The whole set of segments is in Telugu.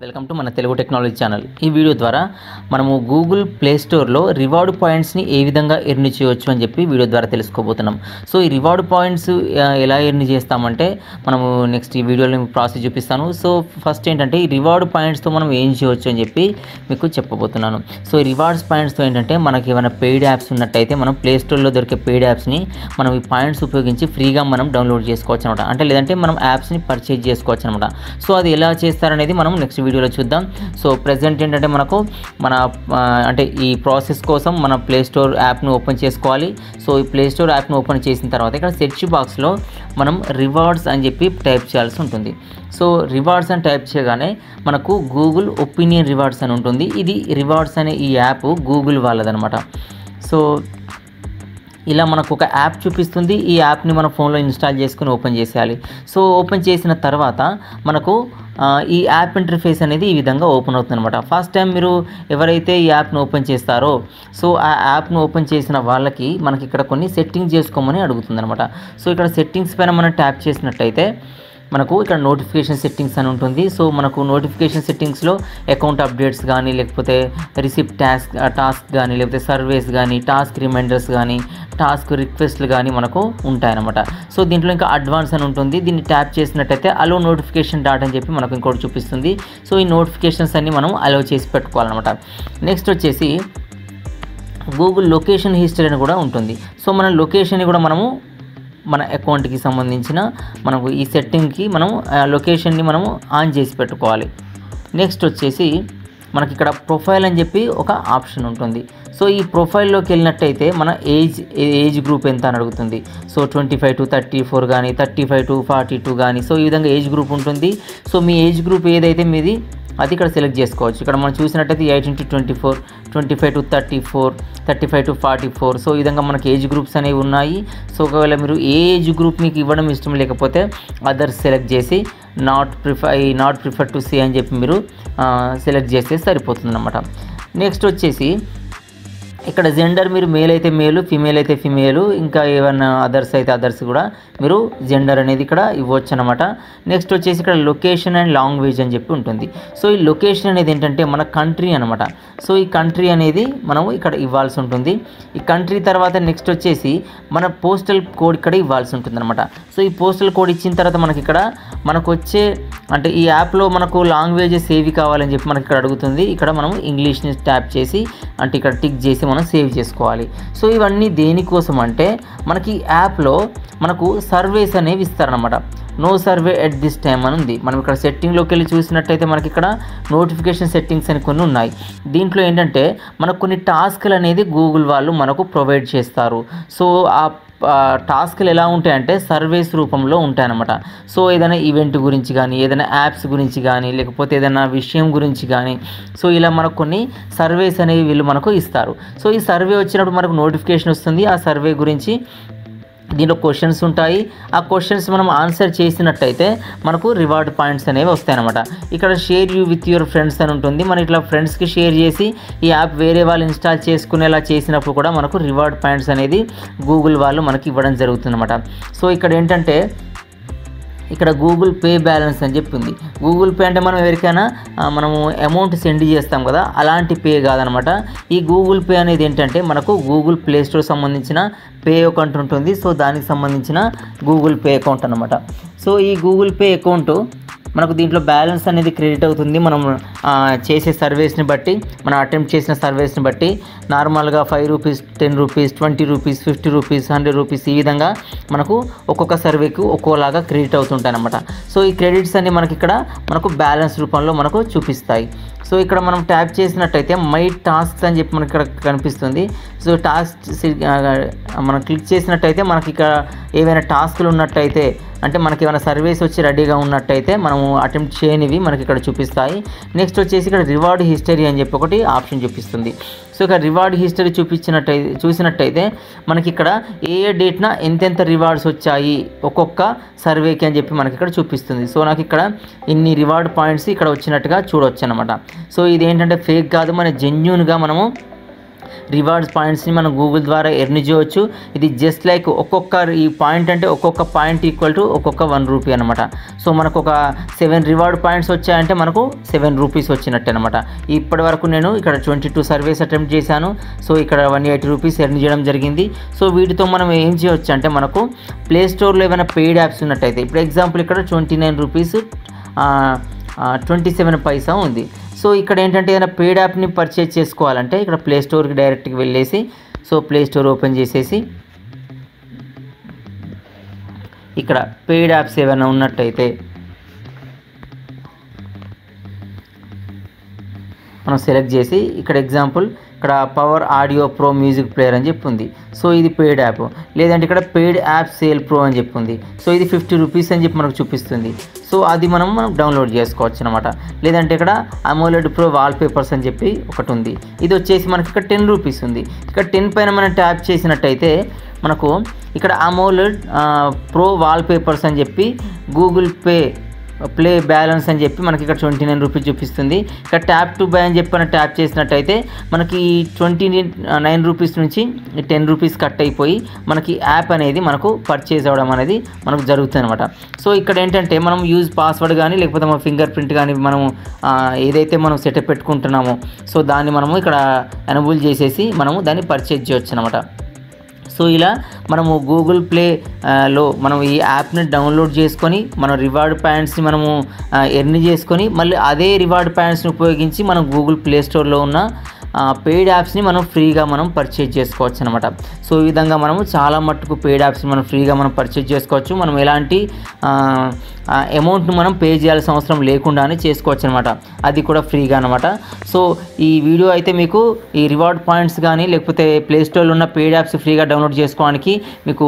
వెల్కమ్ టు మన తెలుగు టెక్నాలజీ ఛానల్ ఈ వీడియో ద్వారా మనము గూగుల్ ప్లే స్టోర్లో రివార్డ్ పాయింట్స్ని ఏ విధంగా ఎర్న్ చేయవచ్చు అని చెప్పి వీడియో ద్వారా తెలుసుకోబోతున్నాం. సో ఈ రివార్డ్ పాయింట్స్ ఎలా ఎర్న్ చేస్తామంటే మనము నెక్స్ట్ ఈ వీడియోలో ప్రాసెస్ చూపిస్తాను. సో ఫస్ట్ ఏంటంటే ఈ రివార్డ్ పాయింట్స్తో మనం ఏం చేయవచ్చు అని చెప్పి మీకు చెప్పబోతున్నాను. సో ఈ రివార్డ్స్ పాయింట్స్తో ఏంటంటే మనకి ఏమైనా పెయిడ్ యాప్స్ ఉన్నట్టయితే మనం ప్లే స్టోర్లో దొరికే పెయిడ్ యాప్స్ని మనం ఈ పాయింట్స్ ఉపయోగించి ఫ్రీగా మనం డౌన్లోడ్ చేసుకోవచ్చు అనమాట అంటే లేదంటే మనం యాప్స్ని పర్చేజ్ చేసుకోవచ్చు అనమాట సో అది ఎలా చేస్తారనేది మనం నెక్స్ట్ వీడియోలో చూద్దాం. సో ప్రజెంట్ ఏంటంటే మనకు మన అంటే ఈ ప్రాసెస్ కోసం మన ప్లే స్టోర్ యాప్ను ఓపెన్ చేసుకోవాలి. సో ఈ ప్లే స్టోర్ యాప్ను ఓపెన్ చేసిన తర్వాత ఇక్కడ సెర్చ్ బాక్స్లో మనం రివార్డ్స్ అని చెప్పి టైప్ చేయాల్సి ఉంటుంది. సో రివార్డ్స్ అని టైప్ చేయగానే మనకు గూగుల్ ఒపీనియన్ రివార్డ్స్ అని ఉంటుంది. ఇది రివార్డ్స్ అనే ఈ యాప్ గూగుల్ వాళ్ళదనమాట సో ఇలా మనకు ఒక యాప్ చూపిస్తుంది. ఈ యాప్ని మన ఫోన్లో ఇన్స్టాల్ చేసుకుని ఓపెన్ చేసేయాలి. సో ఓపెన్ చేసిన తర్వాత మనకు ఈ యాప్ ఇంటర్ఫేస్ అనేది ఈ విధంగా ఓపెన్ అవుతుంది అనమాట ఫస్ట్ టైం మీరు ఎవరైతే ఈ యాప్ను ఓపెన్ చేస్తారో సో ఆ యాప్ను ఓపెన్ చేసిన వాళ్ళకి మనకి ఇక్కడ కొన్ని సెట్టింగ్స్ చేసుకోమని అడుగుతుంది అనమాట సో ఇక్కడ సెట్టింగ్స్ పైన మనం ట్యాప్ చేసినట్లయితే మనకు ఇక్కడ నోటిఫికేషన్ సెట్టింగ్స్ అని ఉంటుంది. సో మనకు నోటిఫికేషన్ సెట్టింగ్స్లో అకౌంట్ అప్డేట్స్ కానీ లేకపోతే రిసిప్ట్ టాస్క్ టాస్క్ కానీ లేకపోతే సర్వేస్ కానీ టాస్క్ రిమైండర్స్ కానీ టాస్క్ రిక్వెస్ట్లు కానీ మనకు ఉంటాయన్నమాట. సో దీంట్లో ఇంకా అడ్వాన్స్ అని ఉంటుంది. దీన్ని ట్యాప్ చేసినట్టయితే అలో నోటిఫికేషన్ డాట్ అని చెప్పి మనకు ఇంకోటి చూపిస్తుంది. సో ఈ నోటిఫికేషన్స్ అన్ని మనం అలో చేసి పెట్టుకోవాలన్నమాట. నెక్స్ట్ వచ్చేసి గూగుల్ లొకేషన్ హిస్టరీ అని కూడా ఉంటుంది. సో మన లొకేషన్ కూడా మనము మన అకౌంట్కి సంబంధించిన మనకు ఈ సెట్టింగ్కి మనం లొకేషన్ని మనము ఆన్ చేసి పెట్టుకోవాలి. నెక్స్ట్ వచ్చేసి మనకి ఇక్కడ ప్రొఫైల్ అని చెప్పి ఒక ఆప్షన్ ఉంటుంది. సో ఈ ప్రొఫైల్లోకి వెళ్ళినట్టయితే మన ఏజ్ ఏజ్ గ్రూప్ ఎంత అని అడుగుతుంది. So twenty five to thirty four కానీ thirty five to forty two కానీ సో ఈ విధంగా ఏజ్ గ్రూప్ ఉంటుంది. సో మీ ఏజ్ గ్రూప్ ఏదైతే మీది అది ఇక్కడ సెలెక్ట్ చేసుకోవచ్చు. ఇక్కడ మనం చూసినట్టయితే eight into twenty four twenty five to thirty four thirty five to forty four so ఈ విధంగా మనకి ఏజ్ గ్రూప్స్ అనేవి ఉన్నాయి. సో ఒకవేళ మీరు ఏ ఏజ్ గ్రూప్ మీకు ఇవ్వడం ఇష్టం లేకపోతే అదర్స్ సెలెక్ట్ చేసి not prefer I not prefer to see అని చెప్పి మీరు సెలెక్ట్ చేస్తే సరిపోతుంది నెక్స్ట్ వచ్చేసి ఇక్కడ జెండర్ మీరు మేల్ అయితే మేలు ఫిమేల్ అయితే ఫిమేలు ఇంకా ఏమైనా అదర్స్ అయితే అదర్స్ కూడా మీరు జెండర్ అనేది ఇక్కడ ఇవ్వచ్చు అనమాట నెక్స్ట్ వచ్చేసి ఇక్కడ లొకేషన్ అండ్ లాంగ్వేజ్ అని చెప్పి ఉంటుంది. సో ఈ లొకేషన్ అనేది ఏంటంటే మన కంట్రీ అనమాట సో ఈ కంట్రీ అనేది మనము ఇక్కడ ఇవ్వాల్సి ఉంటుంది. ఈ కంట్రీ తర్వాత నెక్స్ట్ వచ్చేసి మన పోస్టల్ కోడ్ ఇక్కడ ఇవ్వాల్సి ఉంటుంది అనమాట సో ఈ పోస్టల్ కోడ్ ఇచ్చిన తర్వాత మనకి ఇక్కడ మనకు వచ్చే అంటే ఈ యాప్లో మనకు లాంగ్వేజెస్ ఏవి కావాలని చెప్పి మనకి ఇక్కడ అడుగుతుంది. ఇక్కడ మనం ఇంగ్లీష్ని ట్యాప్ చేసి అంటే ఇక్కడ టిక్ చేసి మనం సేవ్ చేసుకోవాలి. సో ఇవన్నీ దేనికోసం అంటే మనకి యాప్లో మనకు సర్వేస్ అనేవి ఇస్తారనమాట no survey at this time అని ఉంది. మనం ఇక్కడ సెట్టింగ్లోకి వెళ్ళి చూసినట్టయితే మనకి ఇక్కడ నోటిఫికేషన్ సెట్టింగ్స్ అని కొన్ని ఉన్నాయి. దీంట్లో ఏంటంటే మనకు కొన్ని టాస్క్లు అనేది గూగుల్ వాళ్ళు మనకు ప్రొవైడ్ చేస్తారు. సో ఆ ఆ, టాస్క్లు ఎలా ఉంటాయంటే సర్వేస్ రూపంలో ఉంటాయన్నమాట. సో ఏదైనా ఈవెంట్ గురించి కానీ ఏదైనా యాప్స్ గురించి కానీ లేకపోతే ఏదైనా విషయం గురించి కానీ సో ఇలా మనకు కొన్ని సర్వేస్ అనేవి వీళ్ళు మనకు ఇస్తారు. సో ఈ సర్వే వచ్చినప్పుడు మనకు నోటిఫికేషన్ వస్తుంది. ఆ సర్వే గురించి దీంట్లో క్వశ్చన్స్ ఉంటాయి. ఆ క్వశ్చన్స్ మనం ఆన్సర్ చేసినట్టయితే మనకు రివార్డ్ పాయింట్స్ అనేవి వస్తాయన్నమాట. ఇక్కడ share you with your friends అని ఉంటుంది. మనం ఇట్లా ఫ్రెండ్స్కి షేర్ చేసి ఈ యాప్ వేరే వాళ్ళు ఇన్స్టాల్ చేసుకునేలా చేసినప్పుడు కూడా మనకు రివార్డ్ పాయింట్స్ అనేది గూగుల్ వాళ్ళు మనకి ఇవ్వడం జరుగుతుందన్నమాట. సో ఇక్కడ ఏంటంటే ఇక్కడ గూగుల్ పే బ్యాలెన్స్ అని చెప్పింది. గూగుల్ పే అంటే మనం ఎవరికైనా మనము అమౌంట్ సెండ్ చేస్తాం కదా అలాంటి పే కాదనమాట. ఈ గూగుల్ పే అనేది ఏంటంటే మనకు గూగుల్ ప్లే స్టోర్ సంబంధించిన పే అకౌంట్ ఉంటుంది. సో దానికి సంబంధించిన గూగుల్ పే అకౌంట్ అనమాట సో ఈ గూగుల్ పే అకౌంట్ మనకు దీంట్లో బ్యాలెన్స్ అనేది క్రెడిట్ అవుతుంది. మనం చేసే సర్వీస్ని బట్టి మనం అటెంప్ట్ చేసిన సర్వీస్ని బట్టి నార్మల్గా five rupees ten rupees twenty rupees fifty rupees hundred rupees ఈ విధంగా మనకు ఒక్కొక్క సర్వేకి ఒక్కోలాగా క్రెడిట్ అవుతుంటాయి అనమాట సో ఈ క్రెడిట్స్ అన్ని మనకి ఇక్కడ మనకు బ్యాలెన్స్ రూపంలో మనకు చూపిస్తాయి. సో ఇక్కడ మనం ట్యాప్ చేసినట్టయితే మై టాస్క్ అని చెప్పి మనకి ఇక్కడ కనిపిస్తుంది. సో టాస్క్ మనం క్లిక్ చేసినట్టయితే మనకి ఇక్కడ ఏవైనా టాస్క్లు ఉన్నట్టయితే అంటే మనకి ఏమైనా సర్వీస్ వచ్చి రెడీగా ఉన్నట్టయితే మనము అటెంప్ట్ చేయనివి మనకి ఇక్కడ చూపిస్తాయి. నెక్స్ట్ వచ్చేసి ఇక్కడ రివార్డ్ హిస్టరీ అని చెప్పి ఒకటి ఆప్షన్ చూపిస్తుంది. సో ఇక్కడ రివార్డ్ హిస్టరీ చూపించినట్టయితే చూసినట్టయితే మనకి ఇక్కడ ఏ ఏ డేట్న ఎంతెంత రివార్డ్స్ వచ్చాయి ఒక్కొక్క సర్వేకి అని చెప్పి మనకి ఇక్కడ చూపిస్తుంది. సో నాకు ఇక్కడ ఇన్ని రివార్డ్ పాయింట్స్ ఇక్కడ వచ్చినట్టుగా చూడొచ్చు అనమాట సో ఇది ఏంటంటే ఫేక్ కాదు మన జెన్యున్గా మనము రివార్డ్స్ పాయింట్స్ని మనం గూగుల్ ద్వారా ఎర్న్ చేయవచ్చు ఇది జస్ట్ లైక్ ఒక్కొక్క ఈ పాయింట్ అంటే ఒక్కొక్క పాయింట్ ఈక్వల్ టు ఒక్కొక్క వన్ రూపీ అనమాట సో మనకు ఒక సెవెన్ రివార్డ్ పాయింట్స్ వచ్చాయంటే మనకు సెవెన్ రూపీస్ వచ్చినట్టు అనమాట ఇప్పటి వరకు నేను ఇక్కడ ట్వంటీ టూ సర్వీస్ అటెంప్ట్ చేశాను. సో ఇక్కడ వన్ ఎయిటీ రూపీస్ ఎర్న్ చేయడం జరిగింది. సో వీటితో మనం ఏం చేయవచ్చు అంటే మనకు ప్లే స్టోర్లో ఏమైనా పెయిడ్ యాప్స్ ఉన్నట్టయితే ఇప్పుడు ఎగ్జాంపుల్ ఇక్కడ twenty nine rupees twenty seven paisa ఉంది. సో ఇక్కడ ఏంటంటే ఏదైనా పేడ్ యాప్ని పర్చేజ్ చేసుకోవాలంటే ఇక్కడ ప్లే స్టోర్కి డైరెక్ట్గా వెళ్ళేసి సో ప్లే స్టోర్ ఓపెన్ చేసేసి ఇక్కడ పెయిడ్ యాప్స్ ఏమైనా ఉన్నట్టయితే మనం సెలెక్ట్ చేసి ఇక్కడ ఎగ్జాంపుల్ ఇక్కడ power audio pro music player అని చెప్పి ఉంది సో ఇది పెయిడ్ యాప్ లేదంటే ఇక్కడ పెయిడ్ యాప్ సేల్ ప్రో అని చెప్పి ఉంది సో ఇది ఫిఫ్టీ రూపీస్ అని చెప్పి మనకు చూపిస్తుంది. సో అది మనం మనం డౌన్లోడ్ చేసుకోవచ్చు అనమాట లేదంటే ఇక్కడ అమోలెడ్ ప్రో వాల్ పేపర్స్ అని చెప్పి ఒకటి ఉంది. ఇది వచ్చేసి మనకి ఇక్కడ టెన్ రూపీస్ ఉంది. ఇక్కడ టెన్ పైన మనం ట్యాప్ చేసినట్టయితే మనకు ఇక్కడ అమోలెడ్ ప్రో వాల్ పేపర్స్ అని చెప్పి గూగుల్ పే ప్లే బ్యాలెన్స్ అని చెప్పి మనకి ఇక్కడ ట్వంటీ నైన్ రూపీస్ చూపిస్తుంది. ఇక్కడ ట్యాప్ టు బై అని చెప్పి మనం ట్యాప్ చేసినట్టయితే మనకి ట్వంటీ నైన్ రూపీస్ నుంచి టెన్ రూపీస్ కట్ అయిపోయి మనకి యాప్ అనేది మనకు పర్చేజ్ అవ్వడం అనేది మనకు జరుగుతుంది అనమాట సో ఇక్కడ ఏంటంటే మనం యూజ్ పాస్వర్డ్ కానీ లేకపోతే మన ఫింగర్ ప్రింట్ కానీ మనం ఏదైతే మనం సెటప్ పెట్టుకుంటున్నామో సో దాన్ని మనము ఇక్కడ ఎనబుల్ చేసేసి మనము దాన్ని పర్చేజ్ చేయొచ్చు అనమాట సో ఇలా మనము గూగుల్ ప్లే లో మనం ఈ యాప్ని డౌన్లోడ్ చేసుకొని మనం రివార్డ్ పాయింట్స్ని మనము ఎర్న్ చేసుకొని మళ్ళీ అదే రివార్డ్ పాయింట్స్ని ఉపయోగించి మనం గూగుల్ ప్లే స్టోర్లో ఉన్న పెయిడ్ యాప్స్ని మనం ఫ్రీగా మనం పర్చేజ్ చేసుకోవచ్చు అనమాట సో ఈ విధంగా మనము చాలా మట్టుకు పెయిడ్ యాప్స్ని మనం ఫ్రీగా మనం పర్చేజ్ చేసుకోవచ్చు. మనం ఎలాంటి అమౌంట్ను మనం పే చేయాల్సిన అవసరం లేకుండానే చేసుకోవచ్చు అనమాట అది కూడా ఫ్రీగా అనమాట సో ఈ వీడియో అయితే మీకు ఈ రివార్డ్ పాయింట్స్ కానీ లేకపోతే ప్లేస్టోర్లో ఉన్న పెయిడ్ యాప్స్ ఫ్రీగా డౌన్లోడ్ చేసుకోవడానికి మీకు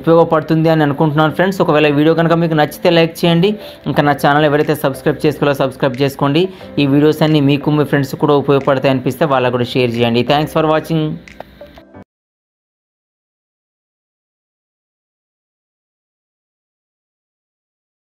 ఉపయోగపడుతుంది అని అనుకుంటున్నాను ఫ్రెండ్స్ ఒకవేళ వీడియో కనుక మీకు నచ్చితే లైక్ చేయండి. ఇంకా నా ఛానల్ ఎవరైతే సబ్స్క్రైబ్ చేసుకోవాలో సబ్స్క్రైబ్ చేసుకోండి. ఈ వీడియోస్ అన్ని మీకు మీ ఫ్రెండ్స్ కూడా ఉపయోగపడతాయి అనిపిస్తే వాళ్ళ కూడా షేర్ చేయండి. Thanks for watching